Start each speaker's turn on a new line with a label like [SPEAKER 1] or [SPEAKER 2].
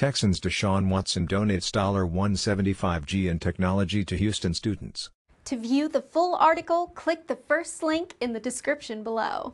[SPEAKER 1] Texans Deshaun Watson donates $175G in technology to Houston students.
[SPEAKER 2] To view the full article, click the first link in the description below.